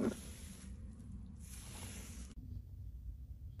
Mm-hmm.